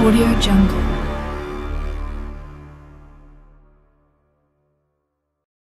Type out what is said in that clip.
Audio Jungle.